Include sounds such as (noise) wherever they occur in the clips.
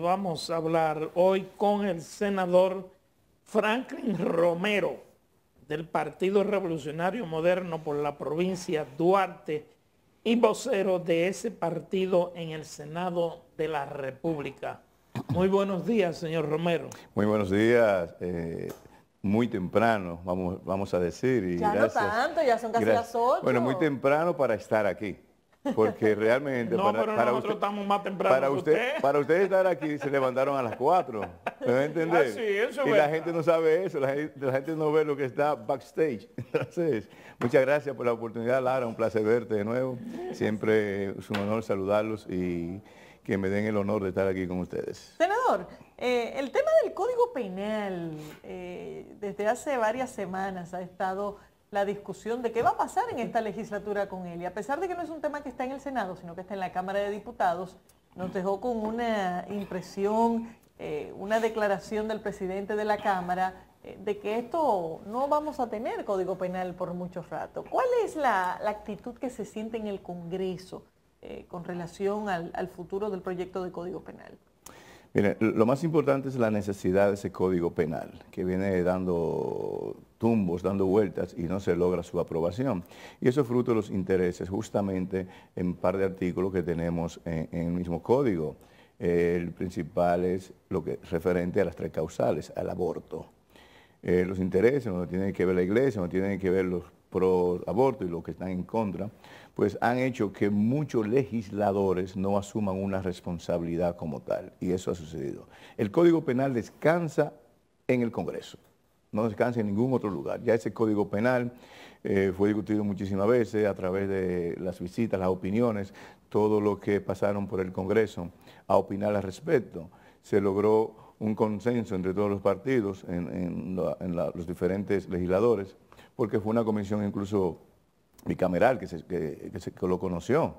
Vamos a hablar hoy con el senador Franklin Romero del Partido Revolucionario Moderno por la provincia Duarte y vocero de ese partido en el Senado de la República. Muy buenos días, señor Romero. Muy buenos días. Eh, muy temprano, vamos, vamos a decir. Y ya no tanto, ya son casi las 8. Bueno, muy temprano para estar aquí. Porque realmente no, para, pero nosotros usted, estamos más temprano para usted, Para usted estar aquí se levantaron a las 4. ¿Me va a entender? Ah, sí, eso y la gente no sabe eso, la gente, no ve lo que está backstage. (laughs) Entonces, muchas gracias por la oportunidad, Lara. Un placer verte de nuevo. Siempre es un honor saludarlos y que me den el honor de estar aquí con ustedes. Senador, eh, el tema del Código Penal eh, desde hace varias semanas ha estado la discusión de qué va a pasar en esta legislatura con él. Y a pesar de que no es un tema que está en el Senado, sino que está en la Cámara de Diputados, nos dejó con una impresión, eh, una declaración del presidente de la Cámara eh, de que esto no vamos a tener código penal por mucho rato. ¿Cuál es la, actitud que se siente en el Congreso eh, con relación al, al futuro del proyecto de código penal? Mire, lo más importante es la necesidad de ese código penal, que viene dando tumbos, dando vueltas y no se logra su aprobación. Y eso es fruto de los intereses, justamente en un par de artículos que tenemos en, el mismo código. el principal es lo que referente a las tres causales, al aborto. Eh, los intereses, donde tienen que ver la iglesia, donde tienen que ver los pro aborto y los que están en contra, pues han hecho que muchos legisladores no asuman una responsabilidad como tal. Y eso ha sucedido. El Código Penal descansa en el Congreso, no descansa en ningún otro lugar. Ya ese Código Penal eh, fue discutido muchísimas veces a través de las visitas, las opiniones, todo lo que pasaron por el Congreso a opinar al respecto. Se logró un consenso entre todos los partidos, en, los diferentes legisladores, porque fue una comisión incluso bicameral que, se, que, lo conoció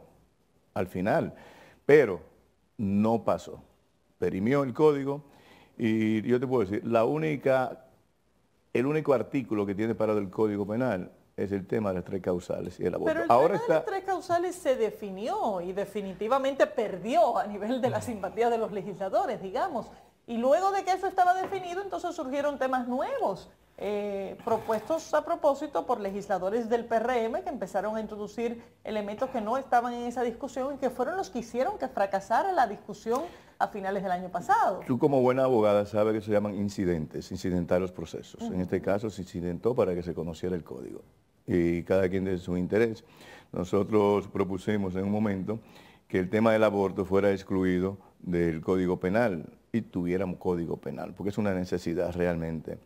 al final, pero no pasó. Perimió el código y yo te puedo decir, la única, el único artículo que tiene parado el Código Penal es el tema de las tres causales y el aborto. Pero el Ahora tema de las tres causales se definió y definitivamente perdió a nivel de la simpatía de los legisladores, digamos. Y luego de que eso estaba definido, entonces surgieron temas nuevos eh, propuestos a propósito por legisladores del PRM que empezaron a introducir elementos que no estaban en esa discusión y que fueron los que hicieron que fracasara la discusión a finales del año pasado. Tú como buena abogada sabes que se llaman incidentes, incidentar los procesos. En este caso se incidentó para que se conociera el código y cada quien de su interés. Nosotros propusimos en un momento que el tema del aborto fuera excluido del código penal y tuviéramos código penal, porque es una necesidad realmente.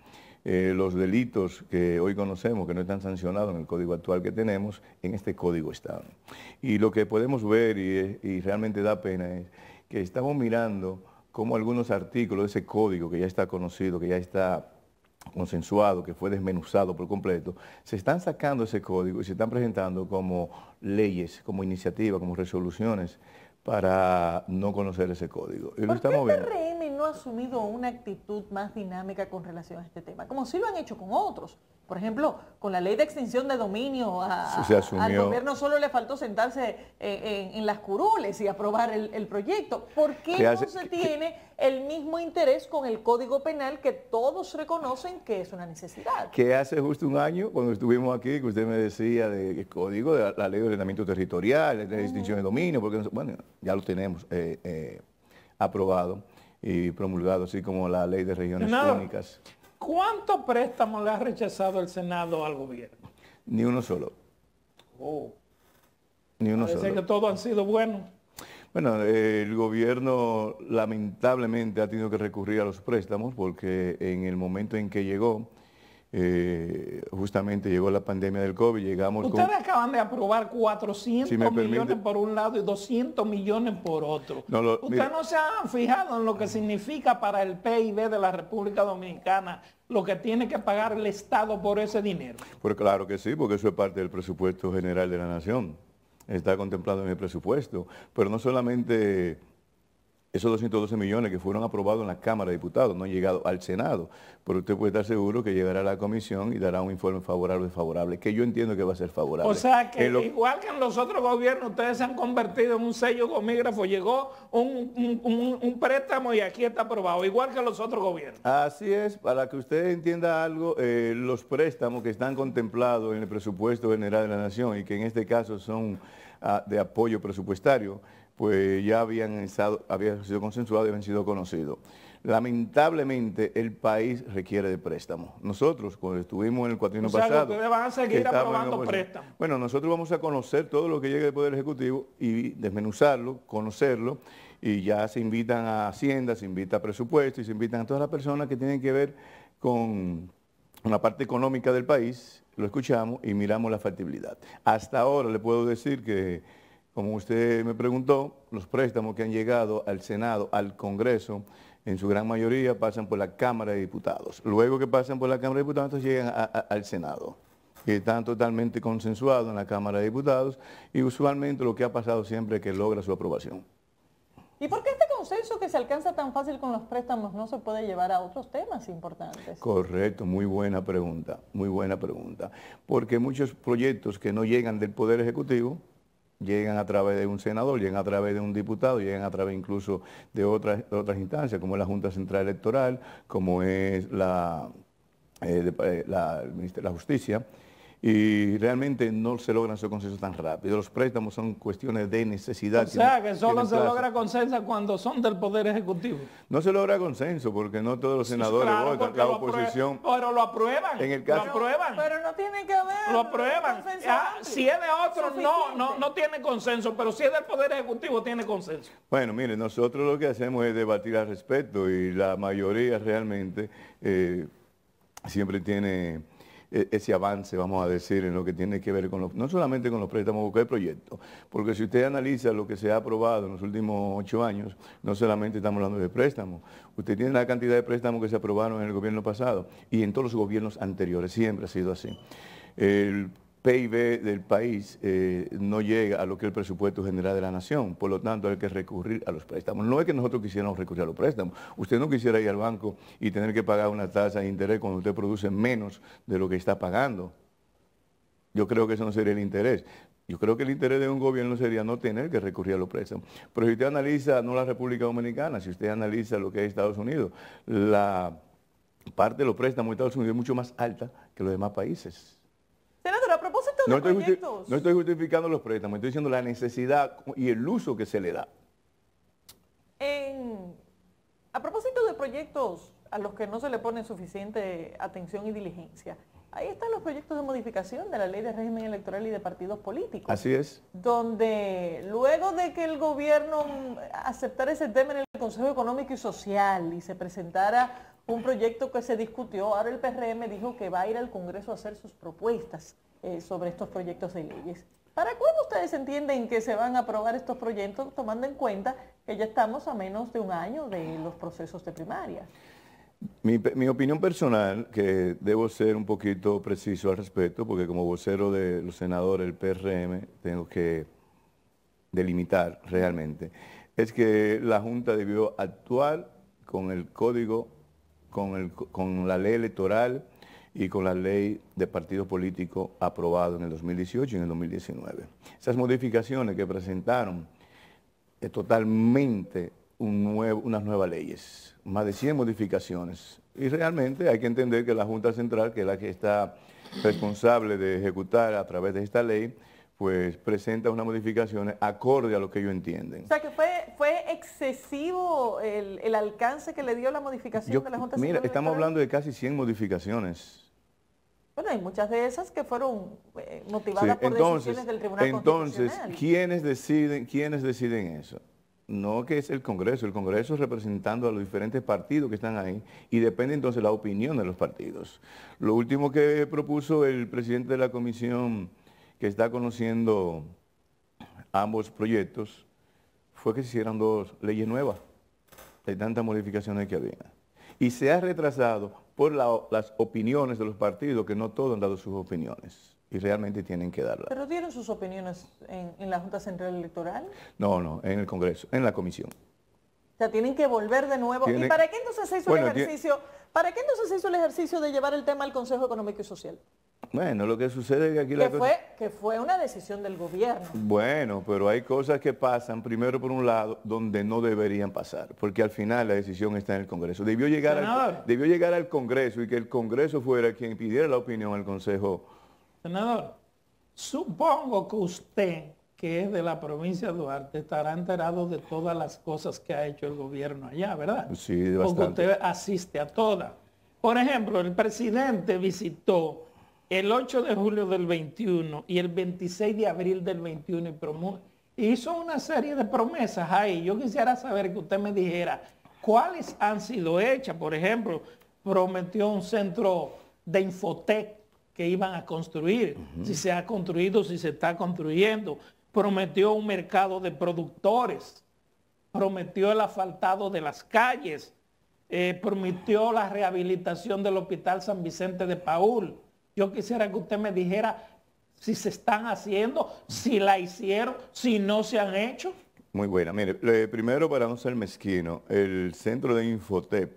Eh, los delitos que hoy conocemos, que no están sancionados en el código actual que tenemos, en este código están. Y lo que podemos ver, y, realmente da pena, es que estamos mirando cómo algunos artículos de ese código que ya está conocido, que ya está consensuado, que fue desmenuzado por completo, se están sacando ese código y se están presentando como leyes, como iniciativas, como resoluciones para no conocer ese código. Y lo estamos viendo no ha asumido una actitud más dinámica con relación a este tema? Como sí lo han hecho con otros. Por ejemplo, con la ley de extinción de dominio, al gobierno solo le faltó sentarse en, las curules y aprobar el, proyecto. ¿Por qué, no se tiene el mismo interés con el Código Penal que todos reconocen que es una necesidad? Que hace justo un año, cuando estuvimos aquí, que usted me decía del código, de la, ley de ordenamiento territorial, la ley de extinción de dominio, porque, bueno, ya lo tenemos eh, eh, aprobado y promulgado, así como la ley de regiones únicas. ¿Cuántos préstamos le ha rechazado el Senado al gobierno? Ni uno solo. Oh. Ni uno Parece solo. que todos han sido buenos. Bueno, el gobierno lamentablemente ha tenido que recurrir a los préstamos porque en el momento en que llegó, eh, justamente llegó la pandemia del COVID, llegamos Ustedes acaban de aprobar 400 millones por un lado y 200 millones por otro. Ustedes no se han fijado en lo que significa para el PIB de la República Dominicana lo que tiene que pagar el Estado por ese dinero. Pues claro que sí, porque eso es parte del presupuesto general de la nación. Está contemplado en el presupuesto. Pero no solamente esos 212 millones que fueron aprobados en la Cámara de Diputados no han llegado al Senado, pero usted puede estar seguro que llegará a la comisión y dará un informe favorable o desfavorable, que yo entiendo que va a ser favorable. O sea que igual que en los otros gobiernos, ustedes se han convertido en un sello gomígrafo, llegó un, préstamo y aquí está aprobado, igual que en los otros gobiernos. Así es, para que usted entienda algo, eh, los préstamos que están contemplados en el presupuesto general de la Nación y que en este caso son ah, de apoyo presupuestario, pues ya habían, estado, habían sido consensuados y habían sido conocidos. Lamentablemente el país requiere de préstamos. Nosotros, cuando estuvimos en el cuatrino pasado... ustedes van a seguir aprobando préstamos. Bueno, nosotros vamos a conocer todo lo que llegue del Poder Ejecutivo y desmenuzarlo, conocerlo, y ya se invitan a Hacienda, se invita a presupuesto y se invitan a todas las personas que tienen que ver con una parte económica del país, lo escuchamos y miramos la factibilidad. Hasta ahora le puedo decir que como usted me preguntó, los préstamos que han llegado al Senado, al Congreso, en su gran mayoría pasan por la Cámara de Diputados. Luego que pasan por la Cámara de Diputados, llegan al Senado, que están totalmente consensuados en la Cámara de Diputados y usualmente lo que ha pasado siempre es que logra su aprobación. ¿Y por qué este consenso que se alcanza tan fácil con los préstamos no se puede llevar a otros temas importantes? Correcto, muy buena pregunta, muy buena pregunta. Porque muchos proyectos que no llegan del Poder Ejecutivo, llegan a través de un senador, llegan a través de un diputado, llegan a través incluso de otras, otras instancias, como es la Junta Central Electoral, como es la, eh, eh, la, la Justicia, y realmente no se logran esos consensos tan rápido. Los préstamos son cuestiones de necesidad. O sea, que solo se logra consenso cuando son del Poder Ejecutivo. No se logra consenso porque no todos los senadores votan, la oposición. pero lo aprueban. En el caso, lo aprueban. Pero no tiene que haber. Lo aprueban. Ah, si es de otro, no, no, no tiene consenso, pero si es del Poder Ejecutivo, tiene consenso. Bueno, mire, nosotros lo que hacemos es debatir al respecto y la mayoría realmente eh, siempre tiene ese avance, vamos a decir, en lo que tiene que ver con los, no solamente con los préstamos, porque hay proyectos, porque si usted analiza lo que se ha aprobado en los últimos ocho años, no solamente estamos hablando de préstamos, usted tiene la cantidad de préstamos que se aprobaron en el gobierno pasado y en todos los gobiernos anteriores, siempre ha sido así. PIB del país eh, no llega a lo que es el presupuesto general de la nación, por lo tanto hay que recurrir a los préstamos. No es que nosotros quisiéramos recurrir a los préstamos, usted no quisiera ir al banco y tener que pagar una tasa de interés cuando usted produce menos de lo que está pagando. Yo creo que eso no sería el interés. Yo creo que el interés de un gobierno sería no tener que recurrir a los préstamos. Pero si usted analiza, no la República Dominicana, si usted analiza lo que es Estados Unidos, la parte de los préstamos de Estados Unidos es mucho más alta que los demás países. Senador, a propósito de no estoy proyectos... No estoy justificando los préstamos, estoy diciendo la necesidad y el uso que se le da. a propósito de proyectos a los que no se le pone suficiente atención y diligencia, ahí están los proyectos de modificación de la ley de régimen electoral y de partidos políticos. Así es. Donde luego de que el gobierno aceptara ese tema en el Consejo Económico y Social y se presentara un proyecto que se discutió. Ahora el PRM dijo que va a ir al Congreso a hacer sus propuestas eh, sobre estos proyectos de leyes. ¿Para cuándo ustedes entienden que se van a aprobar estos proyectos, tomando en cuenta que ya estamos a menos de un año de los procesos de primaria? Mi, opinión personal, que debo ser un poquito preciso al respecto, porque como vocero de los senadores del PRM tengo que delimitar realmente, es que la Junta debió actuar con el código con, la ley electoral y con la ley de partidos políticos aprobado en el 2018 y en el 2019. Esas modificaciones que presentaron es totalmente unas nuevas leyes, más de 100 modificaciones. Y realmente hay que entender que la Junta Central, que es la que está responsable de ejecutar a través de esta ley, pues presenta unas modificaciones acorde a lo que ellos entienden. O sea, que fue, fue excesivo el, alcance que le dio la modificación de la Junta Mira, estamos hablando de casi 100 modificaciones. Bueno, hay muchas de esas que fueron eh, motivadas por decisiones del Tribunal Entonces, ¿quiénes deciden, ¿quiénes deciden eso? No que es el Congreso, el Congreso representando a los diferentes partidos que están ahí y depende entonces la opinión de los partidos. Lo último que propuso el presidente de la Comisión que está conociendo ambos proyectos fue que se hicieran dos leyes nuevas de tantas modificaciones que había. Y se ha retrasado por las opiniones de los partidos, que no todos han dado sus opiniones. Y realmente tienen que darlas. ¿Pero dieron sus opiniones en, la Junta Central Electoral? No, no, en el Congreso, en la Comisión. O sea, tienen que volver de nuevo. ¿Y para qué entonces se hizo el ejercicio? ¿Para qué entonces se hizo el ejercicio de llevar el tema al Consejo Económico y Social? Bueno, lo que sucede es que aquí la fue, Que fue una decisión del gobierno. Bueno, pero hay cosas que pasan, primero por un lado, donde no deberían pasar, porque al final la decisión está en el Congreso. Debió llegar, al, debió llegar al Congreso y que el Congreso fuera quien pidiera la opinión al Consejo. Senador, supongo que usted, que es de la provincia de Duarte, estará enterado de todas las cosas que ha hecho el gobierno allá, ¿verdad? Sí, bastante. Porque usted asiste a todas. Por ejemplo, el presidente visitó el 8 de julio del 21 y el 26 de abril del 21 y hizo una serie de promesas ahí. Yo quisiera saber que usted me dijera cuáles han sido hechas. Por ejemplo, prometió un centro de Infotec que iban a construir, si se ha construido, si se está construyendo. Prometió un mercado de productores, prometió el asfaltado de las calles, eh, prometió la rehabilitación del Hospital San Vicente de Paul, yo quisiera que usted me dijera si se están haciendo, si la hicieron, si no se han hecho. Muy buena. Mire, primero para no ser mezquino, el centro de Infotep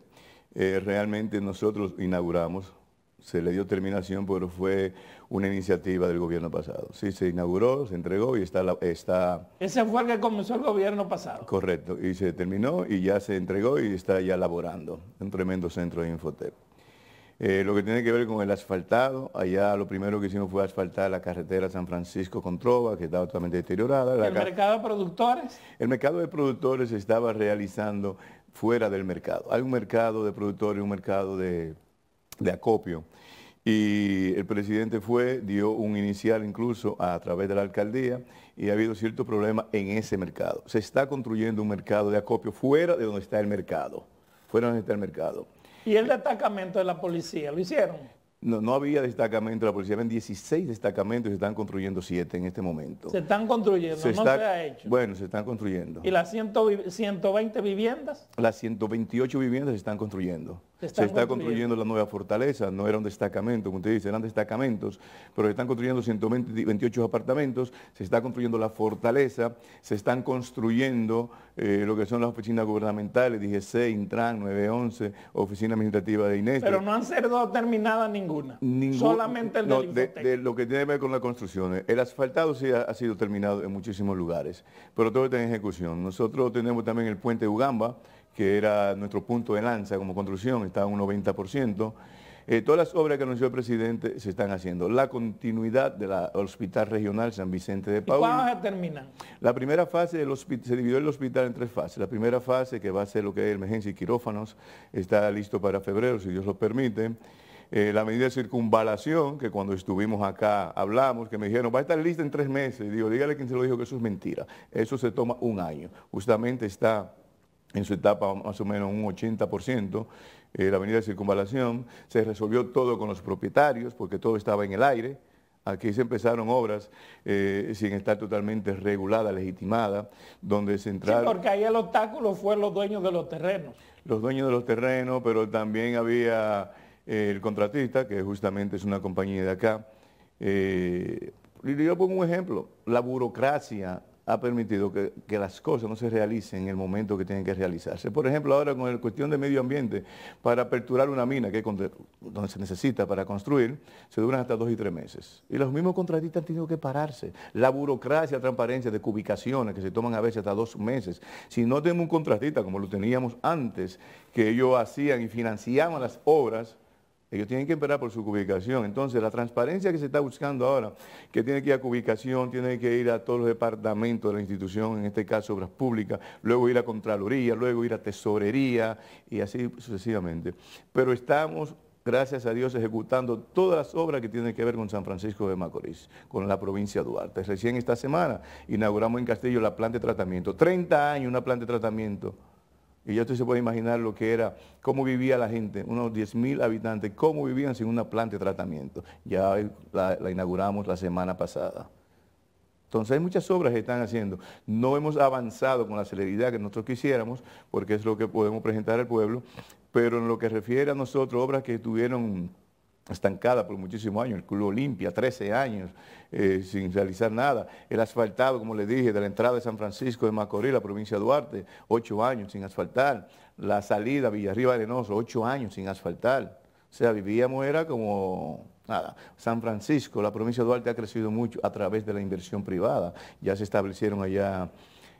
eh, realmente nosotros inauguramos, se le dio terminación, pero fue una iniciativa del gobierno pasado. Sí, se inauguró, se entregó y está... está Ese fue el que comenzó el gobierno pasado. Correcto, y se terminó y ya se entregó y está ya laborando. Un tremendo centro de Infotep. Eh, lo que tiene que ver con el asfaltado, allá lo primero que hicimos fue asfaltar la carretera San Francisco con Trova, que estaba totalmente deteriorada. ¿El mercado de productores? El mercado de productores se estaba realizando fuera del mercado. Hay un mercado de productores, un mercado de, de acopio. Y el presidente fue, dio un inicial incluso a través de la alcaldía y ha habido cierto problema en ese mercado. Se está construyendo un mercado de acopio fuera de donde está el mercado, fuera de donde está el mercado. ¿Y el destacamento de la policía lo hicieron? No, no había destacamento de la policía, habían 16 destacamentos y se están construyendo 7 en este momento. Se están construyendo, no se ha hecho. Bueno, se están construyendo. ¿Y las 120 viviendas? Las 128 viviendas se están construyendo. Se, está construyendo. la nueva fortaleza, no era un destacamento, como usted dice, eran destacamentos, pero se están construyendo 128 apartamentos, se está construyendo la fortaleza, se están construyendo eh, lo que son las oficinas gubernamentales, DGC, Intran, 911, Oficina Administrativa de Inés. Pero no han sido terminadas ninguna, solamente el no, de, lo que tiene que ver con la construcción. El asfaltado sí ha, sido terminado en muchísimos lugares, pero todo está en ejecución. Nosotros tenemos también el puente Ugamba, que era nuestro punto de lanza como construcción, está en un 90%. Eh, todas las obras que anunció el presidente se están haciendo. La continuidad del Hospital Regional San Vicente de Paul. ¿Cuándo se terminan? La primera fase del se dividió el hospital en tres fases. La primera fase, que va a ser lo que es emergencia y quirófanos, está listo para febrero, si Dios lo permite. Eh, la medida de circunvalación, que cuando estuvimos acá hablamos, que me dijeron, va a estar lista en tres meses. Y digo, dígale quien se lo dijo que eso es mentira. Eso se toma un año. Justamente está en su etapa más o menos un 80%, eh, la avenida de circunvalación, se resolvió todo con los propietarios porque todo estaba en el aire, aquí se empezaron obras eh, sin estar totalmente regulada, legitimada, donde se entraron... Sí, porque ahí el obstáculo fue los dueños de los terrenos. Los dueños de los terrenos, pero también había eh, el contratista, que justamente es una compañía de acá. yo pongo un ejemplo, la burocracia ha permitido que, las cosas no se realicen en el momento que tienen que realizarse. Por ejemplo, ahora con la cuestión de medio ambiente, para aperturar una mina, que es donde, se necesita para construir, se duran hasta dos y tres meses. Y los mismos contratistas han tenido que pararse. La burocracia, transparencia de cubicaciones, que se toman a veces hasta dos meses. Si no tenemos un contratista, como lo teníamos antes, que ellos hacían y financiaban las obras, ellos tienen que esperar por su ubicación. Entonces, la transparencia que se está buscando ahora, que tiene que ir a ubicación, tiene que ir a todos los departamentos de la institución, en este caso Obras Públicas, luego ir a Contraloría, luego ir a Tesorería y así sucesivamente. Pero estamos, gracias a Dios, ejecutando todas las obras que tienen que ver con San Francisco de Macorís, con la provincia de Duarte. Recién esta semana inauguramos en Castillo la planta de tratamiento. 30 años una planta de tratamiento y ya usted se puede imaginar lo que era, cómo vivía la gente, unos 10.000 habitantes, cómo vivían sin una planta de tratamiento. Ya la, inauguramos la semana pasada. Entonces hay muchas obras que están haciendo. No hemos avanzado con la celeridad que nosotros quisiéramos, porque es lo que podemos presentar al pueblo, pero en lo que refiere a nosotros, obras que tuvieron estancada por muchísimos años, el Club Olimpia, 13 años eh, sin realizar nada, el asfaltado, como le dije, de la entrada de San Francisco de Macorís, la provincia de Duarte, 8 años sin asfaltar, la salida Villarriba Arenoso, 8 años sin asfaltar, o sea, vivíamos, era como nada. San Francisco, la provincia de Duarte ha crecido mucho a través de la inversión privada, ya se establecieron allá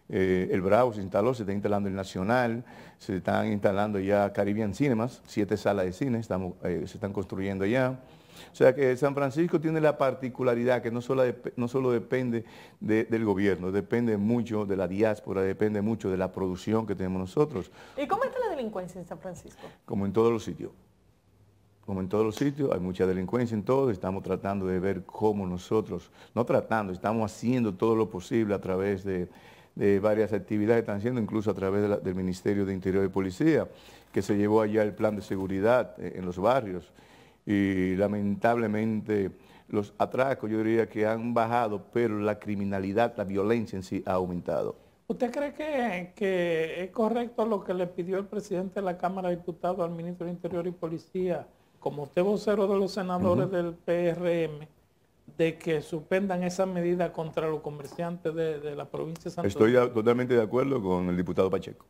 eh, el Bravo se instaló, se está instalando el Nacional, se están instalando ya Caribbean Cinemas, siete salas de cine estamos, eh, se están construyendo ya. O sea que San Francisco tiene la particularidad que no solo, no solo depende del gobierno, depende mucho de la diáspora, depende mucho de la producción que tenemos nosotros. ¿Y cómo está la delincuencia en San Francisco? Como en todos los sitios. Como en todos los sitios, hay mucha delincuencia en todo, estamos tratando de ver cómo nosotros, no tratando, estamos haciendo todo lo posible a través de de varias actividades que están haciendo, incluso a través del Ministerio de Interior y Policía, que se llevó allá el plan de seguridad eh, en los barrios. Y lamentablemente los atracos yo diría que han bajado, pero la criminalidad, la violencia en sí ha aumentado. ¿Usted cree que, que es correcto lo que le pidió el presidente de la Cámara de Diputados al ministro de Interior y Policía, como usted vocero de los senadores del PRM, de que suspendan esa medida contra los comerciantes de, la provincia de Santo Estoy totalmente de acuerdo con el diputado Pacheco.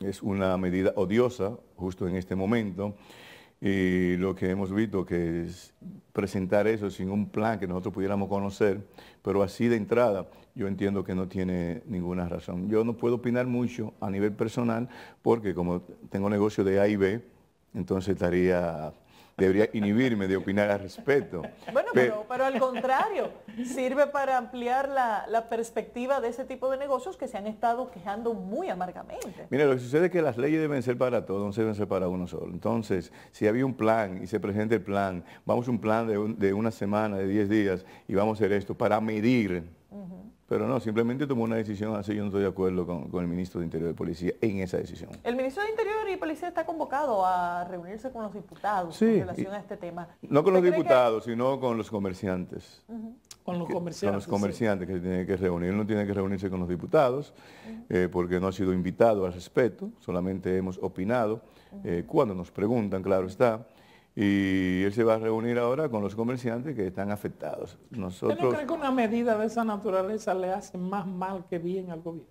Es una medida odiosa justo en este momento y lo que hemos visto que es presentar eso sin un plan que nosotros pudiéramos conocer, pero así de entrada yo entiendo que no tiene ninguna razón. Yo no puedo opinar mucho a nivel personal porque como tengo negocio de A y B, entonces estaría debería inhibirme de opinar al respecto. Bueno, pero, pero, al contrario, sirve para ampliar la, perspectiva de ese tipo de negocios que se han estado quejando muy amargamente. Mira, lo que sucede es que las leyes deben ser para todos, no se deben ser para uno solo. Entonces, si había un plan y se presenta el plan, vamos a un plan de, de una semana, de 10 días, y vamos a hacer esto para medir pero no, simplemente tomó una decisión así, yo no estoy de acuerdo con, el ministro de Interior y Policía en esa decisión. El ministro de Interior y Policía está convocado a reunirse con los diputados en relación a este tema. No con los diputados, sino con los comerciantes. Con los comerciantes. Con los comerciantes que se tienen que reunir. Él no tiene que reunirse con los diputados eh, porque no ha sido invitado al respeto, solamente hemos opinado. Eh, cuando nos preguntan, claro está. Y él se va a reunir ahora con los comerciantes que están afectados. Nosotros, ¿Usted no cree que una medida de esa naturaleza le hace más mal que bien al gobierno?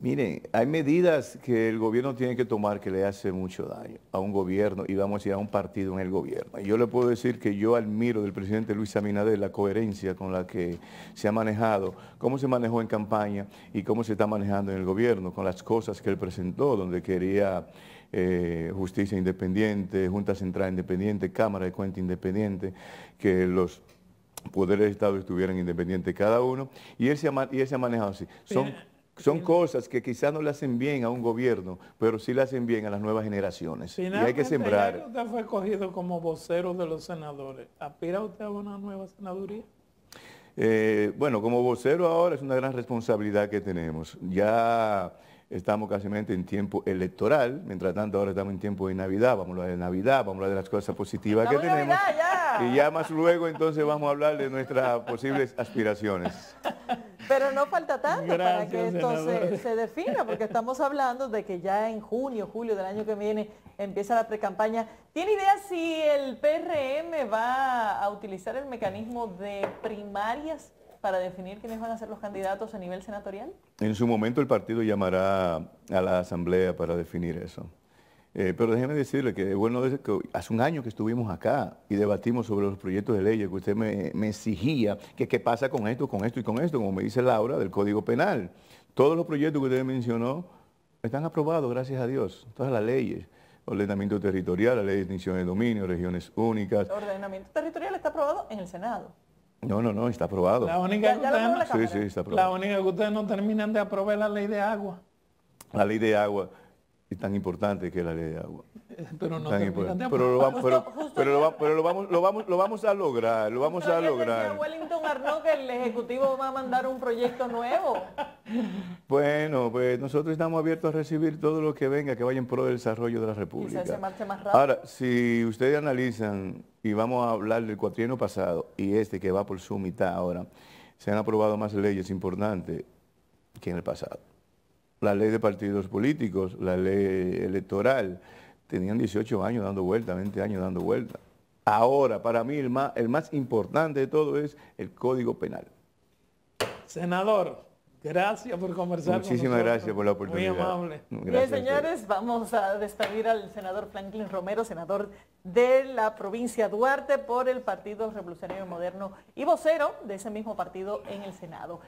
Miren, hay medidas que el gobierno tiene que tomar que le hace mucho daño a un gobierno y vamos a decir a un partido en el gobierno. Yo le puedo decir que yo admiro del presidente Luis Abinader la coherencia con la que se ha manejado, cómo se manejó en campaña y cómo se está manejando en el gobierno, con las cosas que él presentó, donde quería eh, justicia independiente, Junta Central independiente, Cámara de Cuenta independiente, que los poderes de Estado estuvieran independientes cada uno, y él se ha, y se ha manejado así. Son, son cosas que quizás no le hacen bien a un gobierno, pero sí le hacen bien a las nuevas generaciones. y hay que sembrar. usted fue escogido como vocero de los senadores. ¿Aspira usted a una nueva senaduría? Eh, bueno, como vocero ahora es una gran responsabilidad que tenemos. Ya estamos casi en tiempo electoral, mientras tanto ahora estamos en tiempo de Navidad, vamos a hablar de Navidad, vamos a hablar de las cosas positivas que tenemos. Y ya más luego entonces vamos a hablar de nuestras posibles aspiraciones. Pero no falta tanto para que esto se, se, defina, porque estamos hablando de que ya en junio, julio del año que viene empieza la precampaña. ¿Tiene idea si el PRM va a utilizar el mecanismo de primarias para definir quiénes van a ser los candidatos a nivel senatorial? En su momento el partido llamará a la asamblea para definir eso. Eh, pero déjeme decirle que, bueno, que hace un año que estuvimos acá y debatimos sobre los proyectos de ley que usted me, exigía, que qué pasa con esto, con esto y con esto, como me dice Laura, del Código Penal. Todos los proyectos que usted mencionó están aprobados, gracias a Dios, todas las leyes ordenamiento territorial, la ley de extinción de dominio, regiones únicas. El ordenamiento territorial está aprobado en el Senado. No, no, no, está aprobado. La única, que ustedes, sí, sí, está aprobado. la única que ustedes no terminan de aprobar la ley de agua. La ley de agua es tan importante que la ley de agua. Pero no pero lo, vamos, pero, pero, lo, vamos, lo, vamos, lo vamos a lograr, lo vamos a lograr. Wellington Arnaud que el Ejecutivo va a mandar un proyecto nuevo. Bueno, pues nosotros estamos abiertos a recibir todo lo que venga, que vaya en pro del desarrollo de la República. Ahora, si ustedes analizan, y vamos a hablar del cuatrienio pasado y este que va por su mitad ahora, se han aprobado más leyes importantes que en el pasado. La ley de partidos políticos, la ley electoral, tenían 18 años dando vuelta, 20 años dando vuelta. ahora, para mí, el más, el más importante de todo es el Código Penal. Senador, gracias por conversar Muchísimas gracias por la oportunidad. Muy amable. Bien, señores, vamos a despedir al senador Franklin Romero, senador de la provincia Duarte por el Partido Revolucionario Moderno y vocero de ese mismo partido en el Senado.